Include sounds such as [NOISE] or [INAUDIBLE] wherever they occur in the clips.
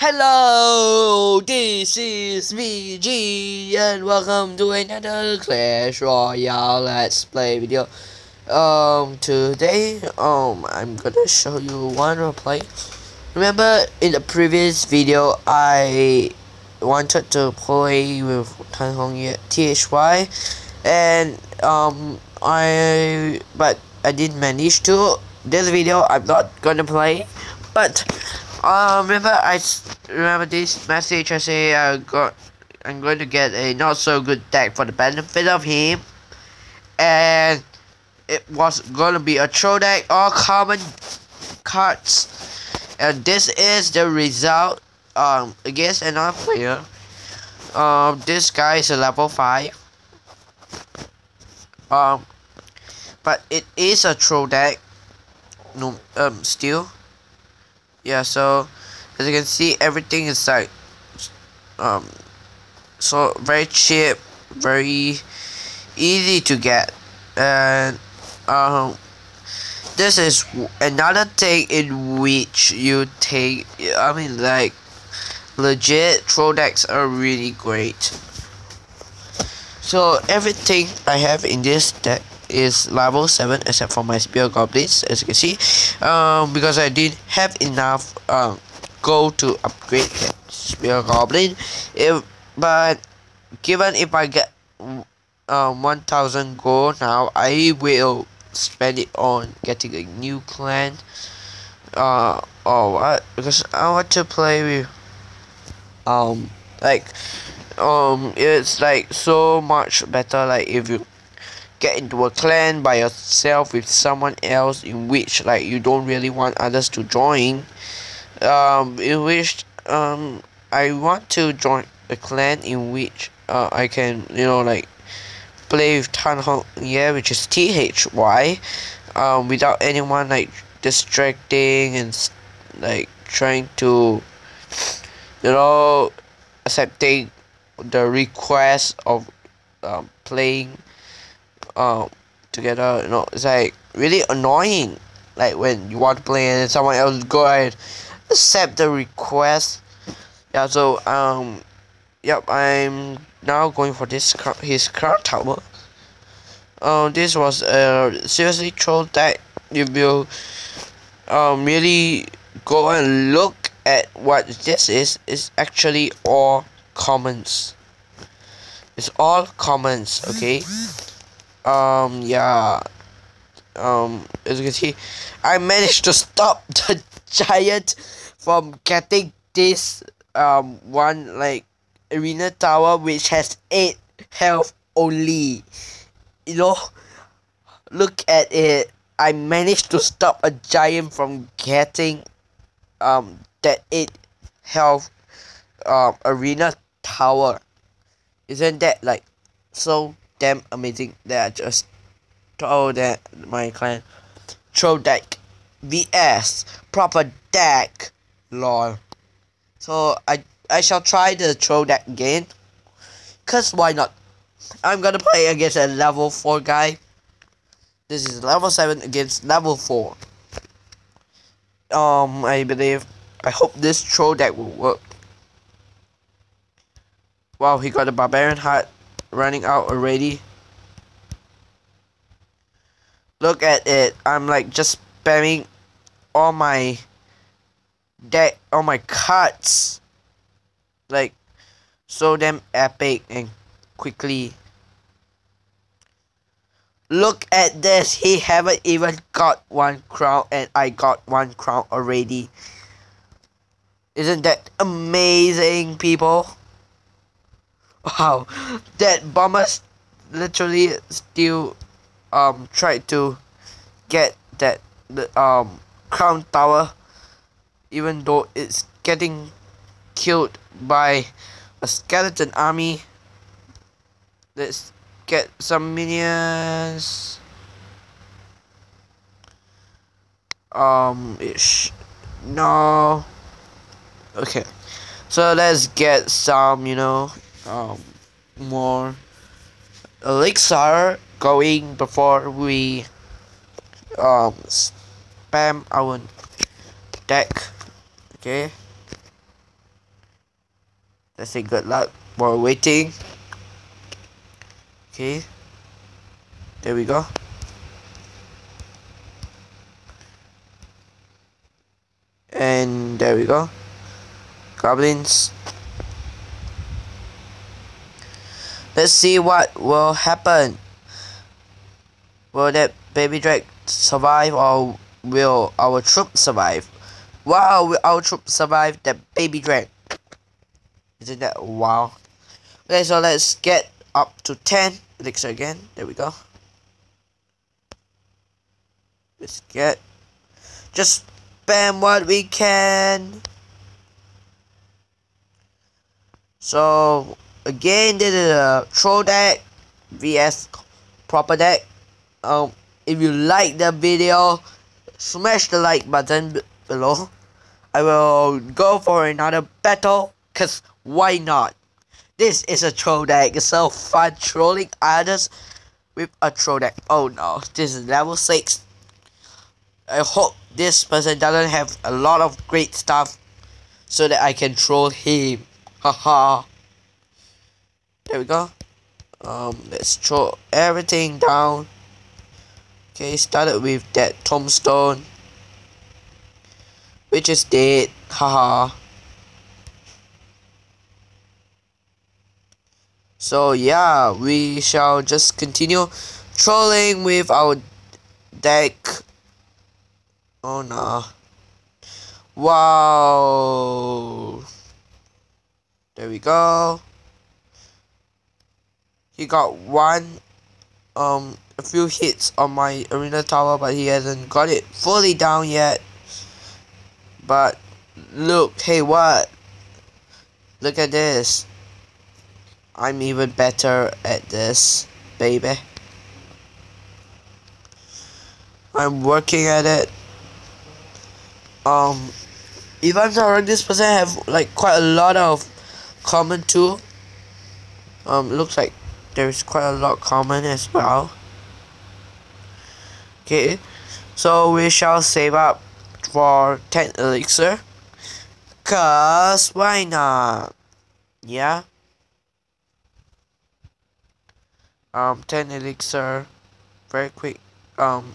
Hello, this is BG and welcome to another Clash Royale Let's Play video. Um, today, um, I'm gonna show you one replay. Remember in the previous video, I wanted to play with Tan Hongye THY and um, I, but I didn't manage to. This video, I'm not gonna play, but uh, remember I remember this message I say I got I'm going to get a not so good deck for the benefit of him. And it was gonna be a troll deck all common cards. And this is the result um against another player. Um this guy is a level 5 um but it is a troll deck no um still yeah so as you can see everything is like um so very cheap very easy to get. And um this is another thing in which you take I mean like legit troll decks are really great. So everything I have in this deck is level 7 except for my spear goblins as you can see. Um, because I didn't have enough um, gold to upgrade that spear goblin. If but given if I get um, 1000 gold now I will spend it on getting a new clan. Uh or what? Because I want to play with um like um it's like so much better like if you get into a clan by yourself with someone else in which like you don't really want others to join. Um in which um I want to join a clan in which uh, I can you know like play with Tan Hong yeah which is T H Y um without anyone like distracting and like trying to you know accepting the request of um, playing um together you know? It's like really annoying. Like when you want to play and someone else go ahead accept the request. Yeah so um yep i'm now going for this his car tower. Um this was a seriously troll that if you um really go and look at what this is. It's actually all commons. it's all commons, okay um yeah. Um as you can see I managed to stop [LAUGHS] the giant from getting this um one like arena tower which has 8 health only. You know look at it. I managed to stop a giant from getting um that 8 health um arena tower. Isn't that like so damn amazing that I just told that my client. Troll deck. Vs proper deck. Lol. So I I shall try the troll deck again. Cause why not? I'm gonna play against a level 4 guy. This is level 7 against level 4 um I believe I hope this troll deck will work. Wow he got a barbarian hut running out already. Look at it. I'm like just spamming all my deck, all my cards. Like so damn epic and quickly. Look at this. He haven't even got one crown and I got one crown already. Isn't that amazing, people? Wow, that bomber literally still um tried to get that the um crown tower even though it's getting killed by a skeleton army. Let's get some minions. Um ish. No. Okay. So let's get some you know um, more elixir going before we um, spam our deck okay Let's say good luck while waiting. Okay. There we go. And there we go. Goblins. Let's see what will happen. Will that baby drake survive or will our troop survive? Wow, will our troop survive that baby drake? Isn't that wow? Okay, so let's get up to 10 elixir again. There we go. Let's get just spam what we can. So again, this is a troll deck vs proper deck. Um, if you like the video, smash the like button below. I will go for another battle, cause why not? This is a troll deck, it's so fun trolling others with a troll deck. Oh no, this is level 6. I hope this person doesn't have a lot of great stuff so that I can troll him. [LAUGHS] Haha. There we go. Um, let's throw everything down. Okay, started with that tombstone. Which is dead. Haha. So yeah, we shall just continue trolling with our deck. Oh no. Wow. There we go. He got one, um, a few hits on my arena tower, but he hasn't got it fully down yet. But look, hey, what? Look at this. I'm even better at this, baby. I'm working at it. Um, even though this person have like quite a lot of common too. Um, looks like there's quite a lot common as well. Okay, so we shall save up for 10 elixir. Cause why not? Yeah. Um, 10 elixir. Very quick. Um,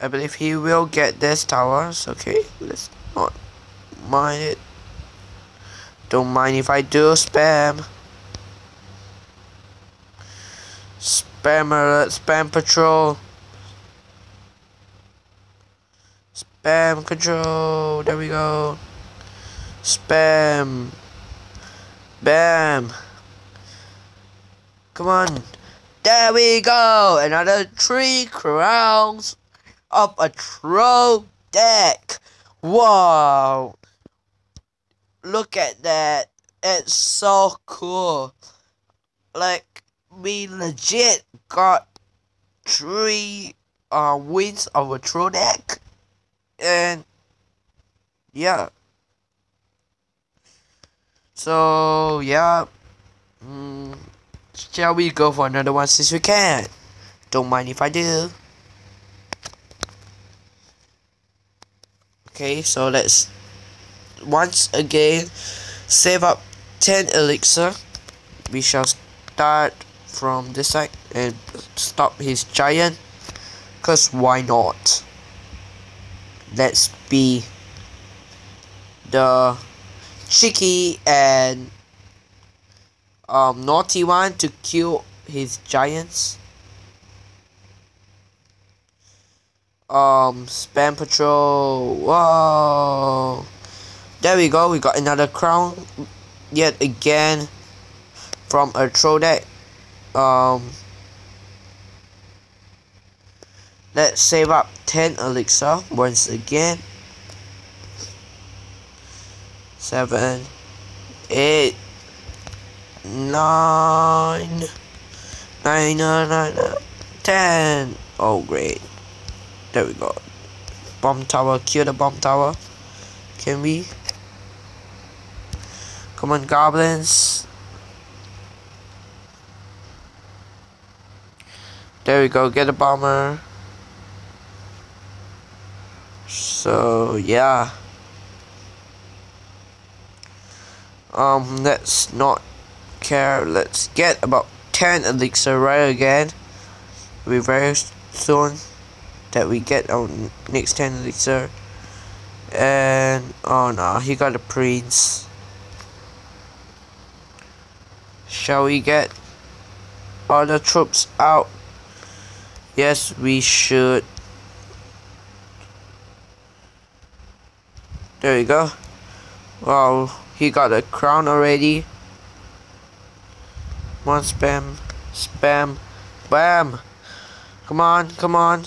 I believe he will get this towers. Okay, let's not mind it. Don't mind if I do spam. Spam alert, spam patrol. Spam control. There we go. Spam. Bam. Come on. There we go. Another three crowns of a troll deck. Wow. Look at that. It's so cool. Like, we legit got three uh, wins of a troll deck. And, yeah. So, yeah. Mm, shall we go for another one since we can? Don't mind if I do. Okay, so let's once again save up 10 elixir. We shall start from this side and stop his giant. Cause why not? Let's be the cheeky and um, naughty one to kill his giants. Um, spam patrol. Whoa. There we go. We got another crown. Yet again. From a troll deck. Um. Let's save up 10 elixir once again. 7, 8, 9, 9, 9, 9, 10. Oh, great. There we go. Bomb tower, kill the bomb tower. Can we? Come on, goblins. There we go, get a bomber. So, yeah. Um, let's not care. Let's get about 10 elixir right again. We very soon that we get our next 10 elixir. And, oh no, he got a prince. Shall we get all the troops out? Yes, we should. There we go. Wow, he got a crown already. Come on, spam. Spam. Bam! Come on, come on.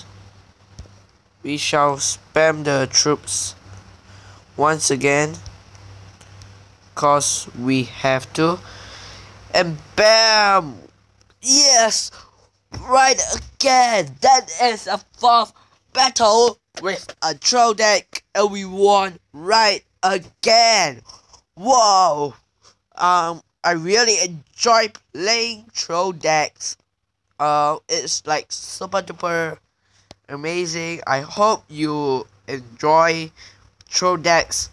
We shall spam the troops once again. Cause we have to. And bam! Yes! Right again! That is a fourth battle with a troll deck and we won right again! Whoa! Um, I really enjoy playing troll decks. Uh, it's like super duper amazing. I hope you enjoy troll decks.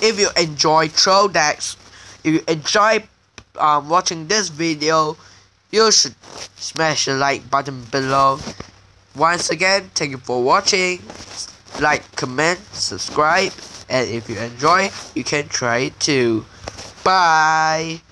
If you enjoy troll decks, if you enjoy um, watching this video, you should smash the like button below. Once again, thank you for watching. Like, comment, subscribe, and if you enjoy, you can try it too. Bye.